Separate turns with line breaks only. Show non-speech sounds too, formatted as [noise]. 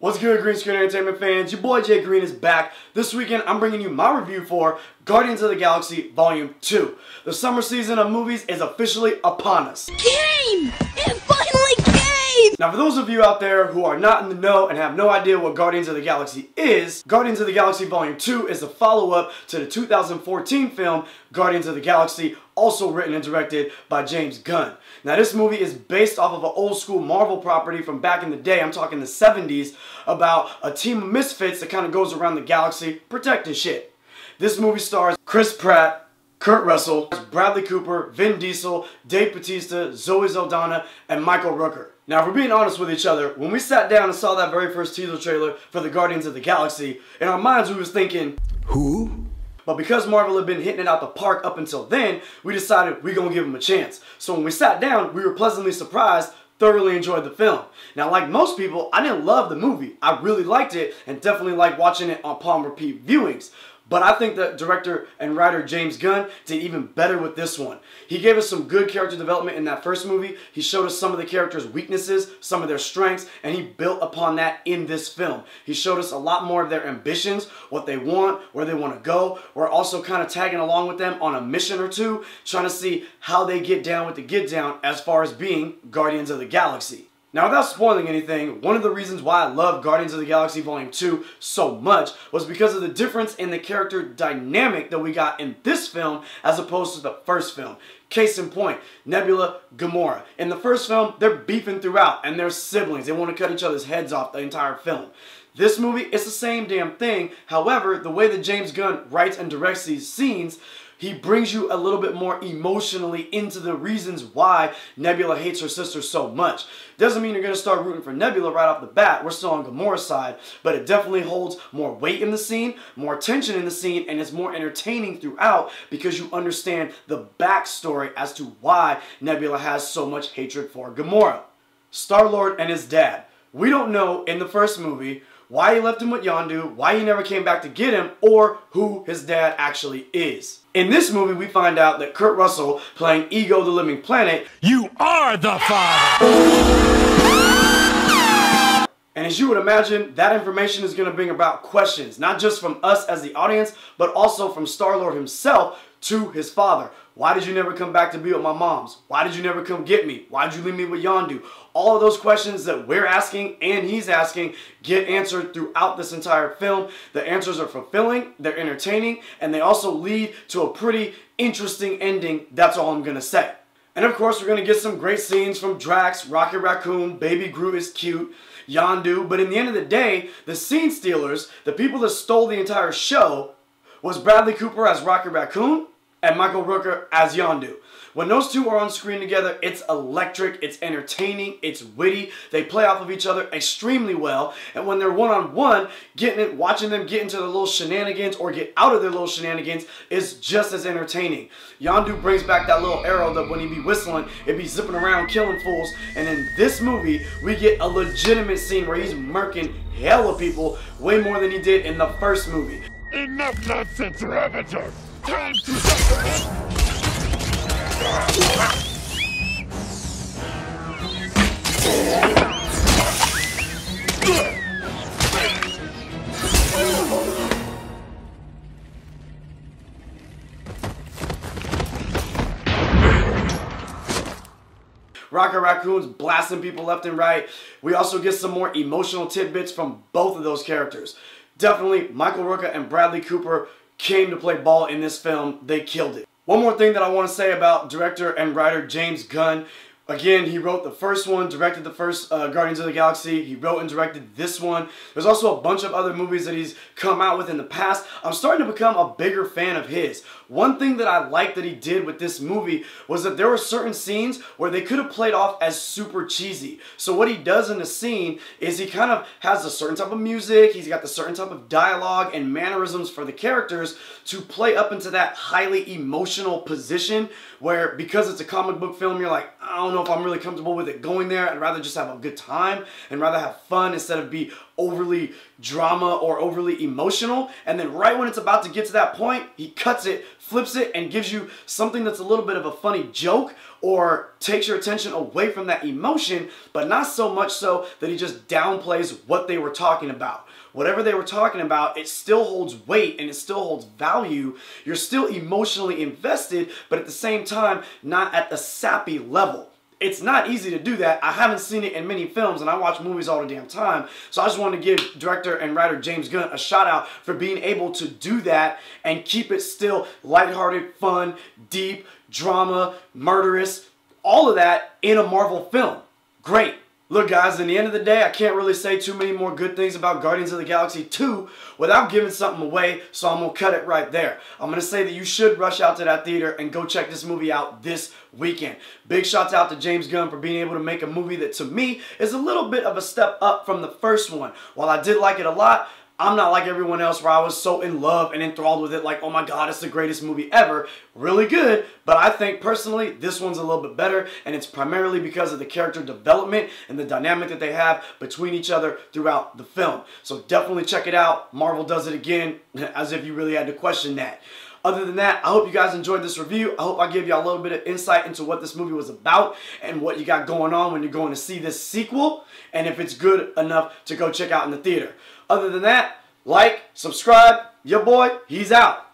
good, Greene Screen Entertainment fans? Your boy Jay Greene is back. This weekend, I'm bringing you my review for Guardians of the Galaxy Volume 2. The summer season of movies is officially upon us.
Game! It finally came!
Now, for those of you out there who are not in the know and have no idea what Guardians of the Galaxy is, Guardians of the Galaxy Volume 2 is the follow-up to the 2014 film Guardians of the Galaxy, also written and directed by James Gunn. Now, this movie is based off of an old school Marvel property from back in the day, I'm talking the 70s, about a team of misfits that kind of goes around the galaxy protecting shit. This movie stars Chris Pratt, Kurt Russell, Bradley Cooper, Vin Diesel, Dave Bautista, Zoe Saldana, and Michael Rooker. Now, if we're being honest with each other, when we sat down and saw that very first teaser trailer for the Guardians of the Galaxy, in our minds we was thinking,
Who?
But because Marvel had been hitting it out the park up until then, we decided we gonna give them a chance. So when we sat down, we were pleasantly surprised, thoroughly enjoyed the film. Now, like most people, I didn't love the movie. I really liked it and definitely liked watching it on palm repeat viewings. But I think that director and writer James Gunn did even better with this one. He gave us some good character development in that first movie. He showed us some of the characters' weaknesses, some of their strengths, and he built upon that in this film. He showed us a lot more of their ambitions, what they want, where they want to go. We're also kind of tagging along with them on a mission or two, trying to see how they get down with the get down as far as being Guardians of the Galaxy. Now, without spoiling anything, one of the reasons why I love Guardians of the Galaxy Volume 2 so much was because of the difference in the character dynamic that we got in this film as opposed to the first film. Case in point, Nebula, Gamora. In the first film, they're beefing throughout and they're siblings. They want to cut each other's heads off the entire film. This movie, it's the same damn thing. However, the way that James Gunn writes and directs these scenes, he brings you a little bit more emotionally into the reasons why Nebula hates her sister so much. Doesn't mean you're going to start rooting for Nebula right off the bat. We're still on Gamora's side, but it definitely holds more weight in the scene, more tension in the scene, and it's more entertaining throughout because you understand the backstory as to why Nebula has so much hatred for Gamora. Star-Lord and his dad. We don't know in the first movie why he left him with Yondu, why he never came back to get him, or who his dad actually is. In this movie, we find out that Kurt Russell, playing Ego the Living Planet,
You are the father!
and as you would imagine, that information is going to bring about questions, not just from us as the audience, but also from Star-Lord himself to his father. Why did you never come back to be with my moms? Why did you never come get me? Why did you leave me with Yondu? All of those questions that we're asking and he's asking get answered throughout this entire film. The answers are fulfilling, they're entertaining, and they also lead to a pretty interesting ending. That's all I'm to say. And of course, we're to get some great scenes from Drax, Rocket Raccoon, Baby Groot is cute, Yondu. But in the end of the day, the scene stealers, the people that stole the entire show, was Bradley Cooper as Rocket Raccoon and Michael Rooker as Yondu. When those two are on screen together, it's electric, it's entertaining, it's witty. They play off of each other extremely well. And when they're one-on-one, getting it, watching them get into their little shenanigans or get out of their little shenanigans is just as entertaining. Yondu brings back that little arrow that when he be whistling, it be zipping around killing fools. And in this movie, we get a legitimate scene where he's murking hella people way more than he did in the first movie.
Enough nonsense, Ravager! Time
Rocket Raccoon's blasting people left and right. We also get some more emotional tidbits from both of those characters. Definitely, Michael Rooker and Bradley Cooper came to play ball in this film. They killed it. One more thing that I want to say about director and writer James Gunn. Again, he wrote the first one, directed the first uh, Guardians of the Galaxy. He wrote and directed this one. There's also a bunch of other movies that he's come out with in the past. I'm starting to become a bigger fan of his. One thing that I like that he did with this movie was that there were certain scenes where they could have played off as super cheesy. So what he does in the scene is he kind of has a certain type of music, he's got the certain type of dialogue and mannerisms for the characters to play up into that highly emotional position where because it's a comic book film, you're like, I don't know know if I'm really comfortable with it going there. I'd rather just have a good time and rather have fun instead of be overly drama or overly emotional. And then right when it's about to get to that point, he cuts it, flips it, and gives you something that's a little bit of a funny joke or takes your attention away from that emotion, but not so much so that he just downplays what they were talking about. Whatever they were talking about, it still holds weight and it still holds value. You're still emotionally invested, but at the same time, not at the sappy level it's not easy to do that. I haven't seen it in many films, and I watch movies all the damn time. So I just want to give director and writer James Gunn a shout out for being able to do that and keep it still lighthearted, fun, deep, drama, murderous, all of that in a Marvel film. Great. Look, guys, in the end of the day, I can't really say too many more good things about Guardians of the Galaxy 2 without giving something away, so I'm going to cut it right there. I'm going to say that you should rush out to that theater and go check this movie out this weekend. Big shouts out to James Gunn for being able to make a movie that, to me, is a little bit of a step up from the first one. While I did like it a lot, I'm not like everyone else where I was so in love and enthralled with it, like, oh my god, it's the greatest movie ever. Really good, but I think personally, this one's a little bit better, and it's primarily because of the character development and the dynamic that they have between each other throughout the film. So definitely check it out. Marvel does it again, [laughs] as if you really had to question that. Other than that, I hope you guys enjoyed this review. I hope I gave you a little bit of insight into what this movie was about and what you got going on when you're going to see this sequel, and if it's good enough to go check out in the theater. Other than that, like, subscribe. Your boy, he's out.